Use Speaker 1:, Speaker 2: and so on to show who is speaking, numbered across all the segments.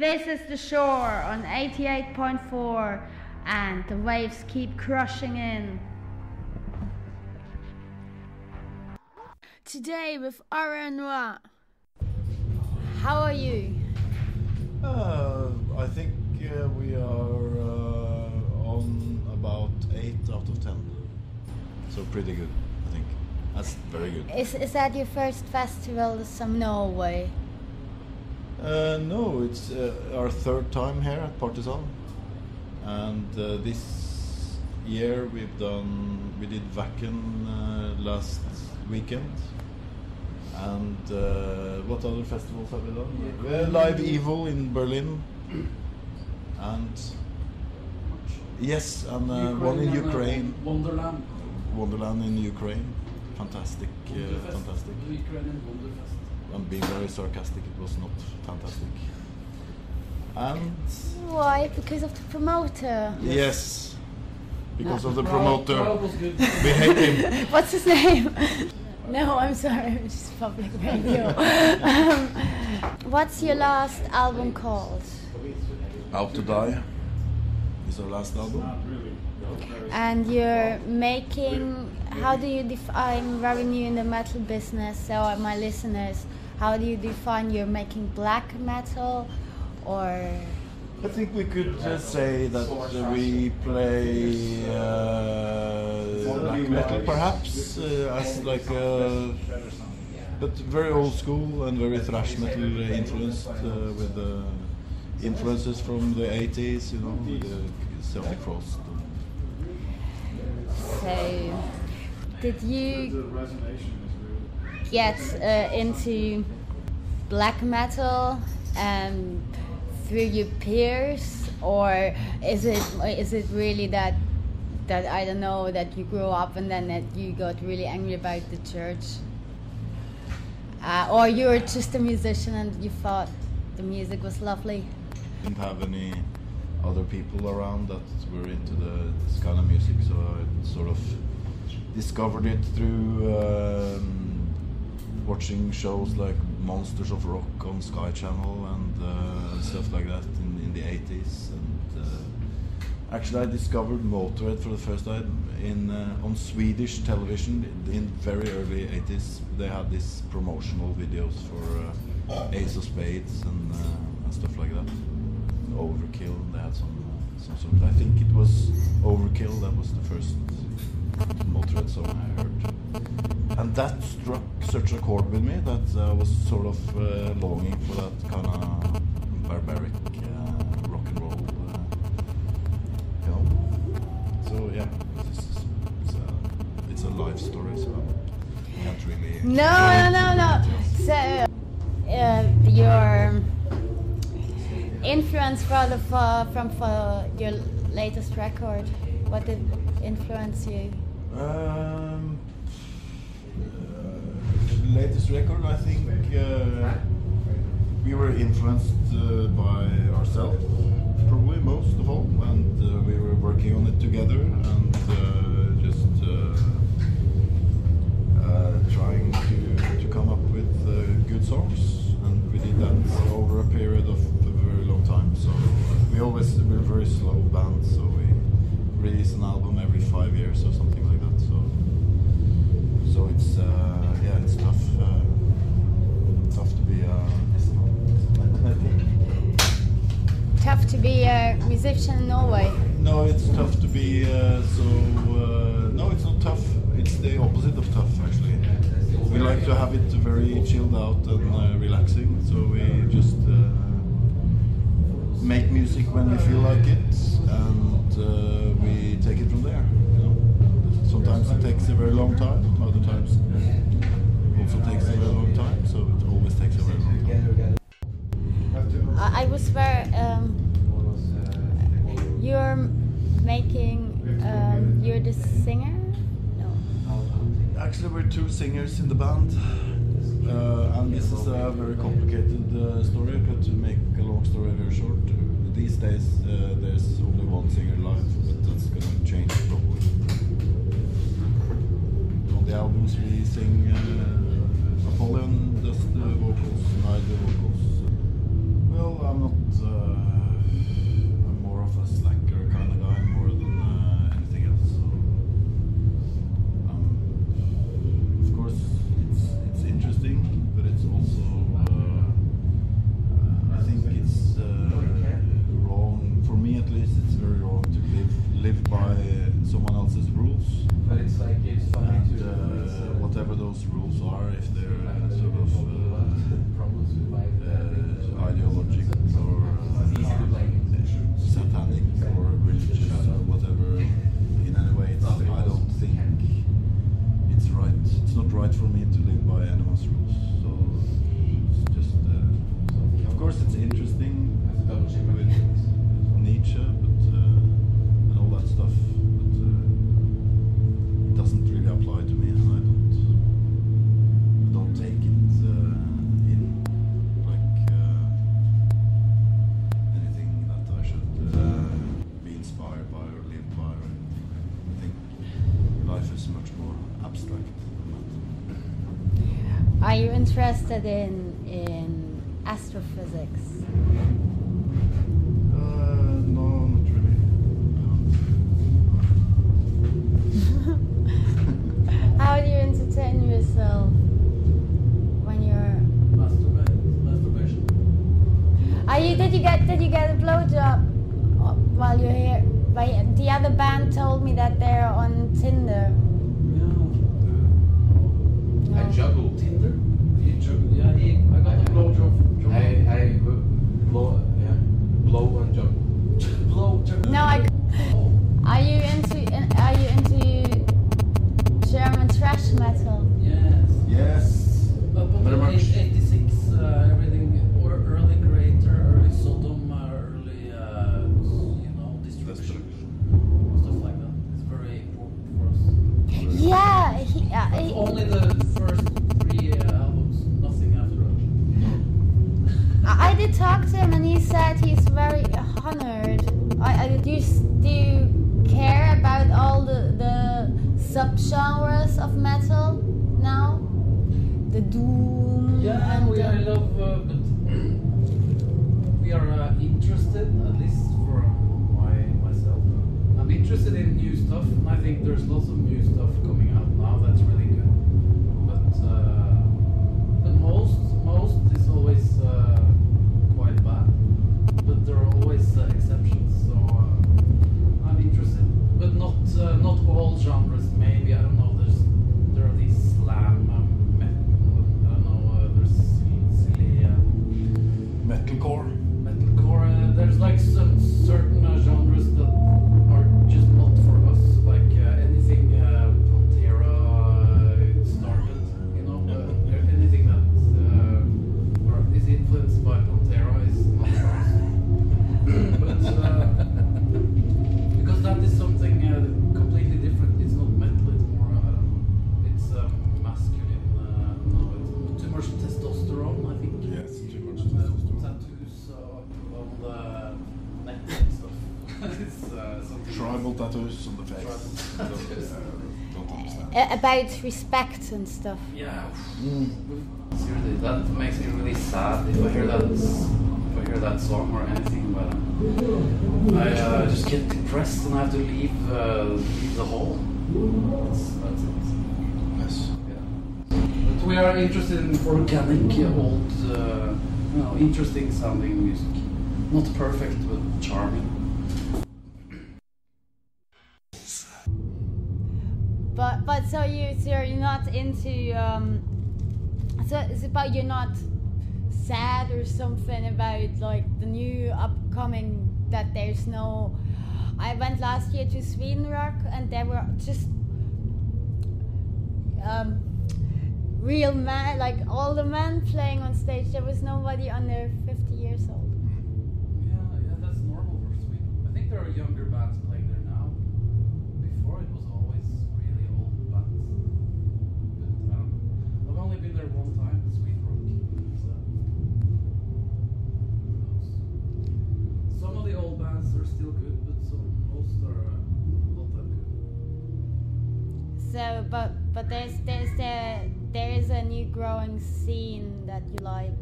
Speaker 1: This is the shore on 88.4 and the waves keep crushing in. Today with Aura Noir. How are you?
Speaker 2: Uh, I think uh, we are uh, on about 8 out of 10. So pretty good, I think. That's very good.
Speaker 1: Is, is that your first festival from Norway?
Speaker 2: Uh, no, it's uh, our third time here at Party.San. And uh, this year we've done, we did Wacken uh, last weekend. And uh, what other festivals have we done? Uh, Live Evil in Berlin. And yes, and uh, one in Ukraine.
Speaker 3: Wonderland.
Speaker 2: Wonderland in Ukraine. Fantastic, uh, fantastic.
Speaker 3: The Ukrainian Wonderfest.
Speaker 2: I'm being very sarcastic, it was not fantastic. And
Speaker 1: Why? Because of the promoter.
Speaker 2: yes, because of the
Speaker 3: Crowd- crowd
Speaker 2: promoter,
Speaker 3: was good.
Speaker 2: we hate him.
Speaker 1: What's his name? no, I'm sorry, it's just public radio. um, what's your last album called?
Speaker 2: Out to Die is our last album.
Speaker 1: And you're making, how do you define revenue in the metal business? So, my listeners, how do you define you're making black metal or.
Speaker 2: I think we could uh, say that uh, we play uh, black metal, perhaps, uh, as like a, but very old school and very thrash metal uh, influenced uh, with uh, influences from the 80s, you know, with the Celtic Frost.
Speaker 1: So, did you get uh, into black metal um, through your peers, or is it is it really that that I don't know that you grew up and then that you got really angry about the church, uh, or you were just a musician and you thought the music was lovely?
Speaker 2: Didn't have any other people around that were into the, this kind of music, so I sort of discovered it through um, watching shows like Monsters of Rock on Sky Channel and uh, stuff like that in, in the 80s. And uh, actually, I discovered Motorhead for the first time in uh, on Swedish television in very early 80s. They had these promotional videos for uh, Ace of Spades and, uh, and stuff like that. Overkill. They had some some sort. I think it was Overkill. That was the first Motorhead song I heard, and that struck such a chord with me that I was sort of uh, longing for that kind of barbaric uh, rock and roll. Uh, you know. So yeah, it's, it's, a, it's a life story, so I can't really.
Speaker 1: No, no, no, no. So, uh, your influence for the for, from for your latest record. What did influence you?
Speaker 2: Um, uh, latest record, I think uh, we were influenced uh, by ourselves, probably most of all, and uh, we were working on it together and uh, just uh, uh, trying to, to come up with uh, good songs, and we did that over a period of a very long time. So we always we're a very slow band, so we release an album every five years or something like that. So so it's uh, yeah, it's tough uh, tough to be uh,
Speaker 1: Tough to be a musician in Norway.
Speaker 2: no, it's tough to be uh, so uh, no, it's not tough. It's the opposite of tough actually. We like to have it very chilled out and uh, relaxing, so we just uh, make music when we feel like it, and
Speaker 1: I, was very. Um, you're making. Um, you're the singer. No.
Speaker 2: Actually, we're two singers in the band, uh, and this is a very complicated uh, story. But to make a long story very short, these days uh, there's only one singer live, but that's gonna change probably. On the albums we sing, uh,
Speaker 1: interested in in astrophysics?
Speaker 2: Uh, no, not really.
Speaker 1: How do you entertain yourself when you're?
Speaker 3: Masturbate, masturbation.
Speaker 1: Are you? Did you get? Did you get a blowjob uh, while you're here? By the other band told me that they're on Tinder.
Speaker 3: Yeah.
Speaker 4: I juggle.
Speaker 3: Tinder? You juggle? Yeah, he, I got a blowjob from
Speaker 4: I, I w- blow, yeah, blow and juggle.
Speaker 3: blow juggle.
Speaker 1: No, I. and
Speaker 3: we, I
Speaker 1: the,
Speaker 3: love, uh, but we are uh, interested, at least for my myself. I'm interested in new stuff, and I think there's lots of new stuff coming out now. That's really good. But uh, the most most is always uh, quite bad, but there are always uh, exceptions. So uh, I'm interested, but not not all genres. Maybe
Speaker 1: about respect and stuff.
Speaker 3: Yeah.
Speaker 2: Mm.
Speaker 3: Seriously, that makes me really sad if I hear that. If I hear that song or anything about it. I uh, just get depressed and I have to leave, uh, leave the hall. That's, that's it.
Speaker 2: Yes.
Speaker 3: Yeah. But we are interested in organic, uh, old, uh, you know, interesting sounding music. Not perfect, but charming.
Speaker 1: So you so you're not into um so it's about you're not sad or something about like the new upcoming that there's no I went last year to Sweden Rock and there were just um real men like all the men playing on stage there was nobody under 50 years old
Speaker 3: Yeah, yeah, that's normal for Sweden. I think there are younger bands
Speaker 1: like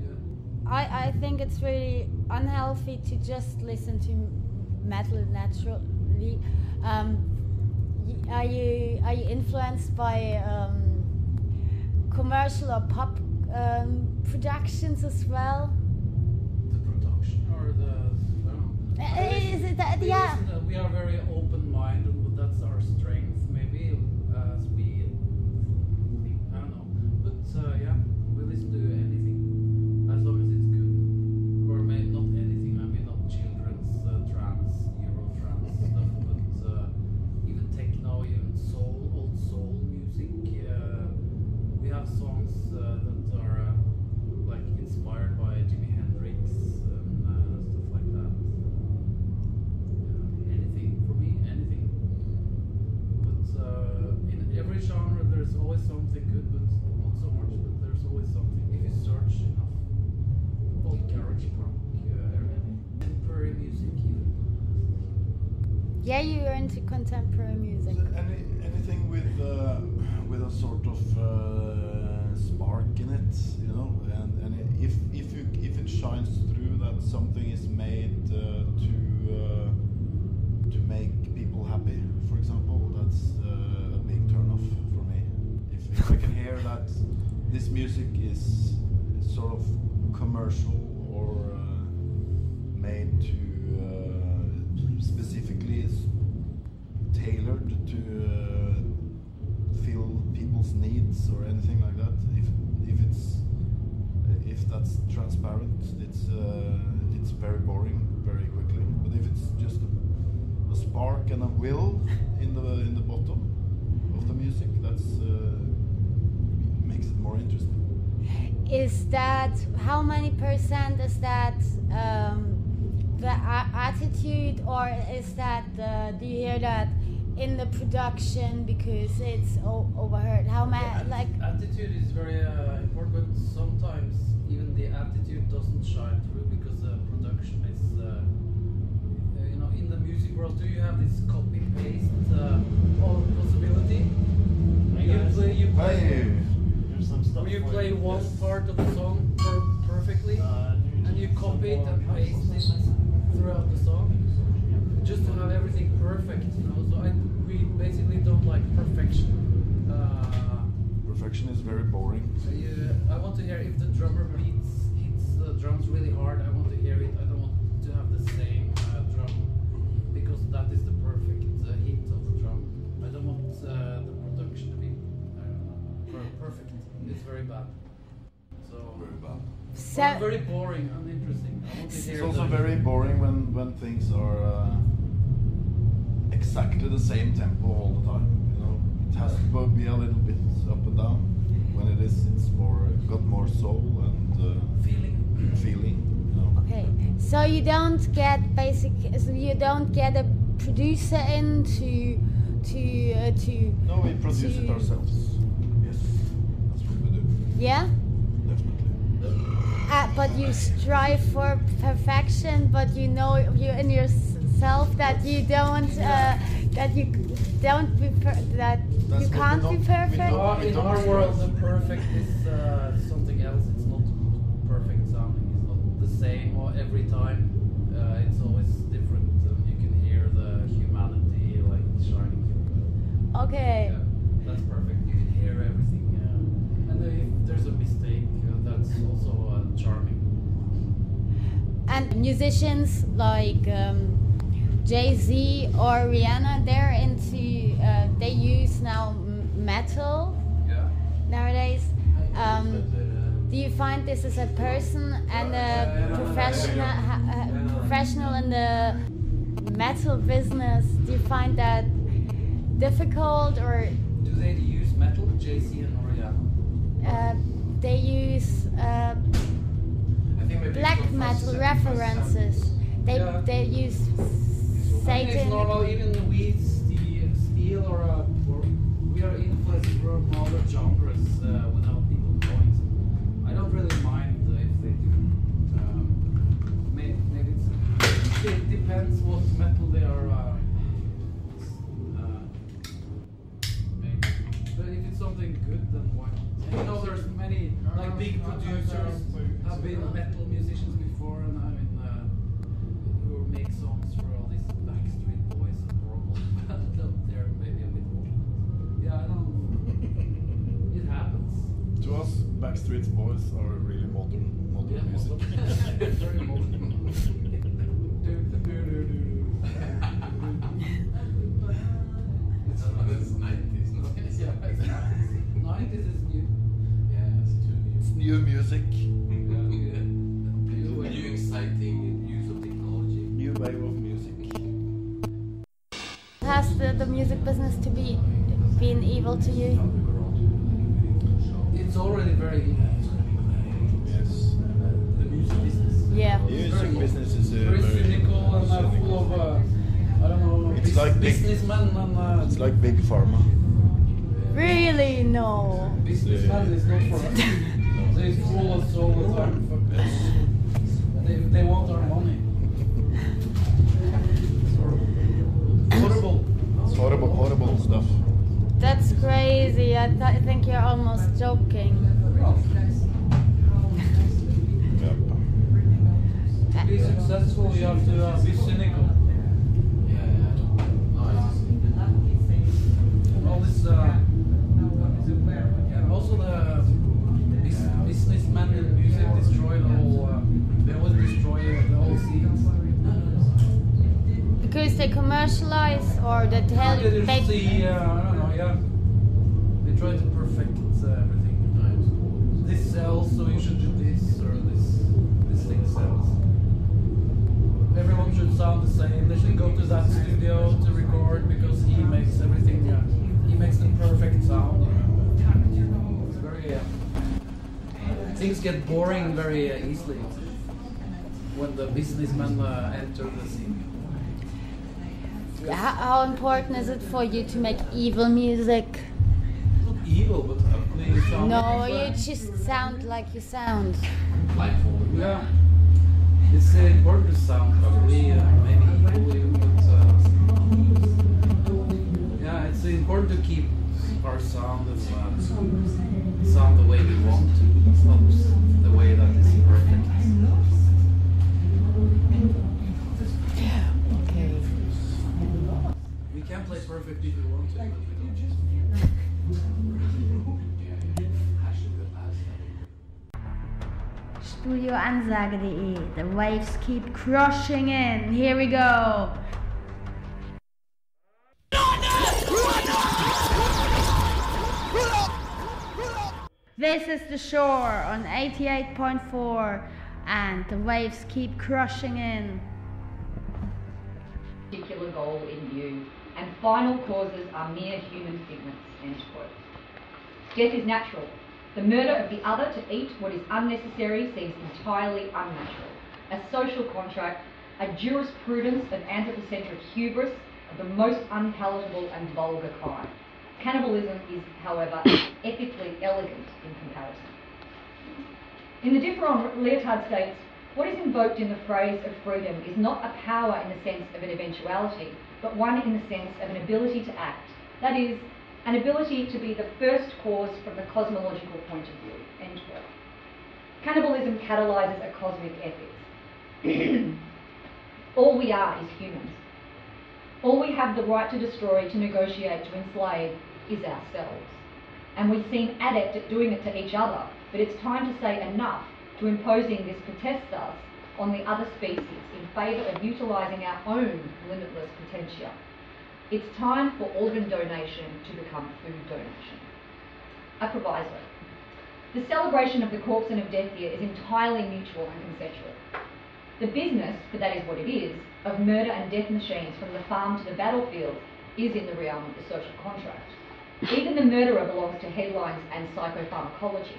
Speaker 3: Yeah.
Speaker 1: I, I think it's really unhealthy to just listen to metal naturally. Um, are you are you influenced by um, commercial or pop um, productions as well?
Speaker 3: The production or the I.
Speaker 1: Uh, is it that-
Speaker 3: we
Speaker 1: yeah.
Speaker 3: listen, uh, we are very open-minded, but that's our strength, maybe. As we, think, I don't know, but uh, yeah, contemporary music. Any, anything with uh, with a sort of uh, spark in it, you know, and, and if if you, if it shines through that something is made uh, to uh, to make people happy, for example, that's uh, a big turnoff for me. If,
Speaker 2: if I can hear that this music is sort of commercial or uh, made to specific transparent, it's uh, it's very boring very quickly. But if it's just a, a spark and a will in the in the bottom of the music, that's uh, makes it more interesting.
Speaker 1: Is that how many percent is that um, the a- attitude, or is that the, do you hear that in the production because it's o- overheard? How many
Speaker 3: Yeah,
Speaker 1: like
Speaker 3: attitude is very uh, important, sometimes even the attitude doesn't shine through because the production is, uh, uh, you know, in the music world. Do you have this copy paste uh, possibility? You play, you play,
Speaker 2: Hey,
Speaker 5: There's some stuff
Speaker 3: you
Speaker 5: for
Speaker 3: play one
Speaker 5: Yes.
Speaker 3: part of the song per- perfectly,
Speaker 5: Uh,
Speaker 3: and you copy it and paste it throughout the song, just to have everything perfect. You know, so I, we basically don't like perfection. Uh,
Speaker 2: perfection is very boring.
Speaker 3: So you, I want to hear if the drummer beats hits the drums really hard. I want to hear it. I don't want to have the same uh, drum because that is the perfect uh, hit of the drum. I don't want uh, the production to be uh, perfect. It's very bad. So
Speaker 2: Very bad.
Speaker 1: so?
Speaker 3: or very boring, uninteresting. I want to
Speaker 2: It's also
Speaker 3: the-
Speaker 2: very boring when when things are uh, exactly the same tempo all the time. You know, it has to be a little bit up and down. When it is, it's more got more soul and uh,
Speaker 3: feeling.
Speaker 2: Feeling. You know.
Speaker 1: Okay, so you don't get basic. So you don't get a producer in to to uh, to
Speaker 2: No, we produce it ourselves. Yes, that's what we do.
Speaker 1: yeah.
Speaker 2: Definitely.
Speaker 1: Uh, but you strive for perfection, but you know you in yourself that you don't uh, that you don't be per- that
Speaker 2: That's
Speaker 1: you can't be perfect.
Speaker 2: don't-
Speaker 3: Uh, in our world, the perfect is uh, something else. It's not perfect sounding. It's not the same or every time. Uh, it's always different. Um, you can hear the humanity like shining through.
Speaker 1: Okay.
Speaker 3: Yeah, that's perfect. You can hear everything. Uh, and if there's a mistake, uh, that's also uh, charming.
Speaker 1: And musicians like um, Jay Z or Rihanna, they're into uh, they use now metal
Speaker 3: Yeah.
Speaker 1: nowadays. Um, do you find this as a person and a professional uh, professional in the metal business? Do you find that difficult or
Speaker 3: do they use metal? Jay Z and Oriana.
Speaker 1: uh, they use uh,
Speaker 5: I think maybe
Speaker 1: black metal references? They
Speaker 3: Yeah.
Speaker 1: they use
Speaker 3: think it's normal,
Speaker 1: Satan.
Speaker 3: even steal, steal or, uh, or we are influenced from other genres uh, without people knowing. So I don't really mind if they do. Um, may, maybe it's, it depends what metal they are. Uh, uh. But if it's something good, then why not? You know, there's many like big producers have been metal musicians before, and I mean. Uh, who make songs for all these Backstreet Boys and horrible band up there, maybe a bit more. Yeah, I don't know. It happens.
Speaker 2: To us, Backstreet Boys are really modern, modern
Speaker 3: Yeah,
Speaker 2: music.
Speaker 3: modern. Very modern. It's
Speaker 5: That's 90s, no?
Speaker 3: yeah, 90s is new.
Speaker 5: Yeah, it's too new.
Speaker 2: It's new music,
Speaker 3: New
Speaker 5: New, new exciting use of technology.
Speaker 2: new wave of music.
Speaker 1: Has the, the music business to be been evil to you?
Speaker 3: It's already very
Speaker 2: Yes.
Speaker 3: the music business.
Speaker 1: Yeah.
Speaker 2: Music business is uh,
Speaker 3: very,
Speaker 2: very
Speaker 3: cynical and uh,
Speaker 2: cynical.
Speaker 3: full of uh, I don't know
Speaker 2: It's
Speaker 3: bus-
Speaker 2: like big-
Speaker 3: businessmen and uh,
Speaker 2: It's like big pharma.
Speaker 1: Really? No.
Speaker 3: businessman is not for us. they fool us all the time. Fuck. They, they want our money. It's horrible. Horrible.
Speaker 2: It's horrible, horrible stuff.
Speaker 1: That's crazy. I, th- I think you're almost joking.
Speaker 3: To be successful, you have to uh, be cynical.
Speaker 5: All this, uh,
Speaker 3: yeah, also the this businessman in music destroyed the whole. Uh, they always destroy the whole scene.
Speaker 1: Because they commercialize or they tell.
Speaker 3: No,
Speaker 1: they
Speaker 3: just see, uh, yeah. They try to perfect uh, everything. This sells, so you should do this, or this this thing sells. Everyone should sound the same. They should go to that studio to record because he makes everything. Yeah, he makes the perfect sound. It's very. Uh, things get boring very uh, easily when the businessmen uh, enter the scene.
Speaker 1: How, how important is it for you to make evil music?
Speaker 3: Not evil, but ugly sound.
Speaker 1: No, you just sound like you sound.
Speaker 5: Blindfolded.
Speaker 3: Yeah. It's uh, important to sound ugly, uh, maybe evil but uh, yeah, it's important to keep our sound and uh, sound the way we want to. Not the way that is
Speaker 1: The waves keep crushing in. Here we go. This is the shore on 88.4 and the waves keep crushing in.
Speaker 6: particular goal in view, and final causes are mere human figments. End quote. Death is natural. The murder of the other to eat what is unnecessary seems entirely unnatural. A social contract, a jurisprudence of anthropocentric hubris of the most unpalatable and vulgar kind. Cannibalism is, however, ethically elegant in comparison. In the Differend, Lyotard states, what is invoked in the phrase of freedom is not a power in the sense of an eventuality, but one in the sense of an ability to act. That is, an ability to be the first cause from the cosmological point of view. End quote. Cannibalism catalyzes a cosmic ethics. All we are is humans. All we have the right to destroy, to negotiate, to enslave is ourselves. And we seem adept at doing it to each other, but it's time to say enough to imposing this potestas on the other species in favour of utilising our own limitless potentia. It's time for organ donation to become food donation. A proviso. The celebration of the corpse and of death here is entirely mutual and consensual. The business, for that is what it is, of murder and death machines from the farm to the battlefield is in the realm of the social contract. Even the murderer belongs to headlines and psychopharmacology.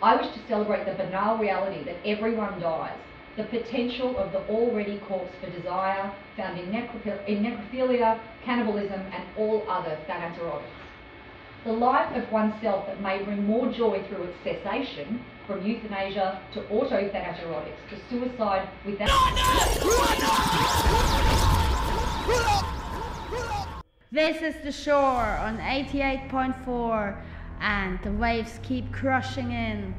Speaker 6: I wish to celebrate the banal reality that everyone dies, the potential of the already corpse for desire found in, necrophi- in necrophilia, cannibalism, and all other thanatoerotics. The life of oneself that may bring more joy through its cessation, from euthanasia to autothanatoerotics to suicide without.
Speaker 1: This is the shore on 88.4 and the waves keep crushing in.